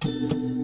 thank you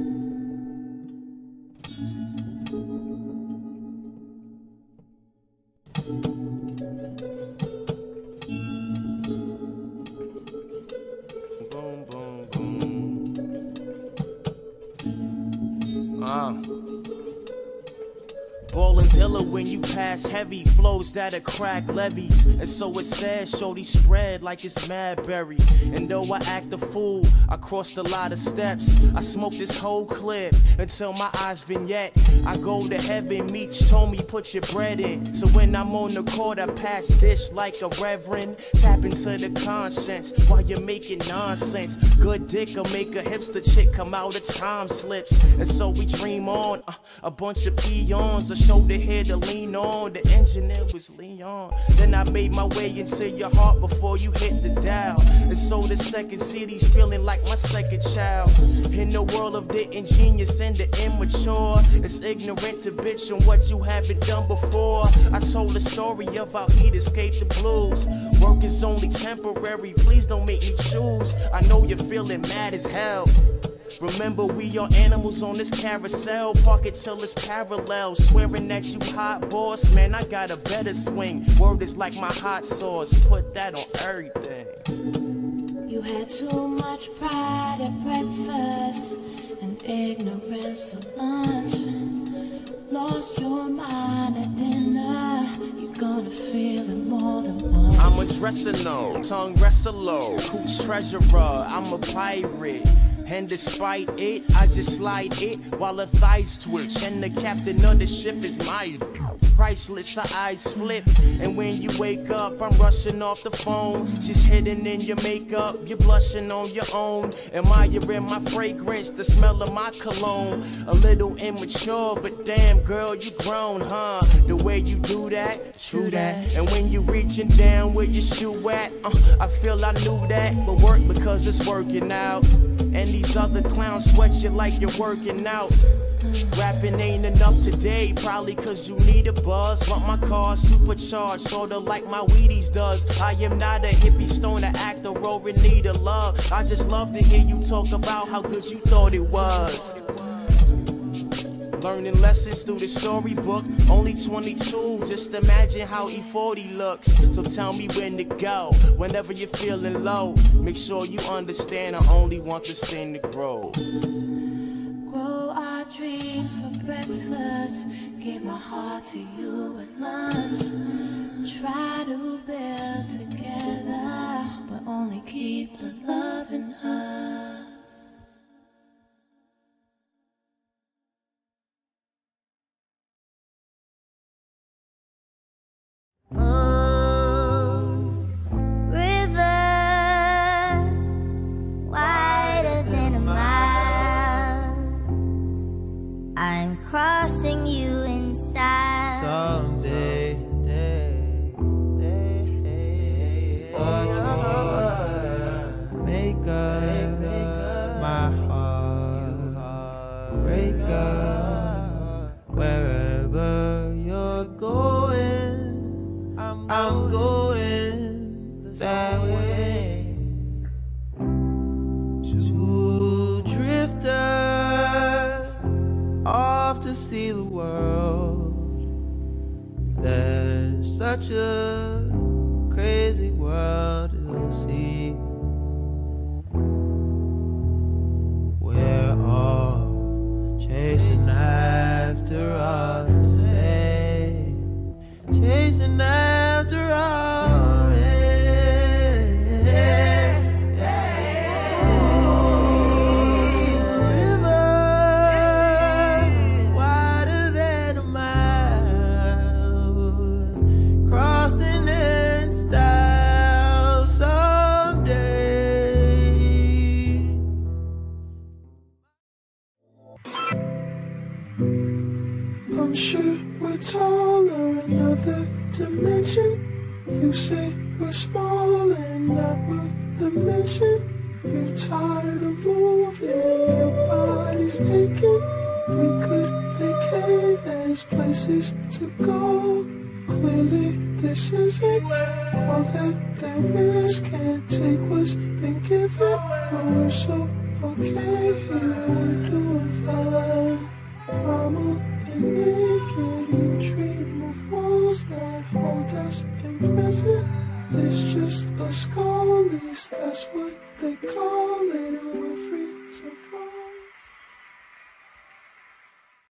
When you pass heavy flows that'll crack levees. And so it's sad, shorty spread like it's Madberry. And though I act a fool, I crossed a lot of steps. I smoked this whole clip until my eyes vignette. I go to heaven, Meech told me put your bread in. So when I'm on the court, I pass dish like a reverend. Tap into the conscience while you're making nonsense. Good dick will make a hipster chick come out of time slips. And so we dream on uh, a bunch of peons, a shoulder here to lean on. The engineer was Leon. Then I made my way into your heart before you hit the dial. And so the second city's feeling like my second child. In the world of the ingenious and the immature, it's ignorant to bitch on what you haven't done before. I told a story of how he'd escaped the blues. Work is only temporary, please don't make me choose. I know you're feeling mad as hell. Remember, we are animals on this carousel. Park it till it's parallel. Swearing that you hot boss, man, I got a better swing. Word is like my hot sauce. Put that on everything. You had too much pride at breakfast and ignorance for lunch. Lost your mind at dinner. You're gonna feel it more than once. I'm a dresser, no. Tongue wrestler, cooch treasurer. I'm a pirate. And despite it, I just slide it while her thighs twitch. And the captain of the ship is my priceless. Her eyes flip, and when you wake up, I'm rushing off the phone. She's hidden in your makeup, you're blushing on your own. Am I Admiring my fragrance, the smell of my cologne. A little immature, but damn girl, you grown, huh? The way you do that, true that. And when you reaching down where your shoe at, uh, I feel I knew that, but work because it's working out. And these other clowns sweat you like you're working out. Rapping ain't enough today, probably cause you need a buzz. Want my car supercharged, sorta like my Wheaties does. I am not a hippie stoner actor or in need of love. I just love to hear you talk about how good you thought it was. Learning lessons through the storybook. Only 22, just imagine how E40 looks. So tell me when to go. Whenever you're feeling low, make sure you understand I only want this thing to grow. Grow our dreams for breakfast. Give my heart to you at lunch. Try to build together, I'm crossing you in style. Someday, the world. There's such a crazy world to see. We're taller, another dimension. You say we're small and not worth the mention. You're tired of moving, your body's aching. We could vacate, there's places to go. Clearly, this isn't all that there is. Can't take what's been given, but we're so okay here. We're doing fine. Up and naked. That hold us in prison. It's just a at least that's what they call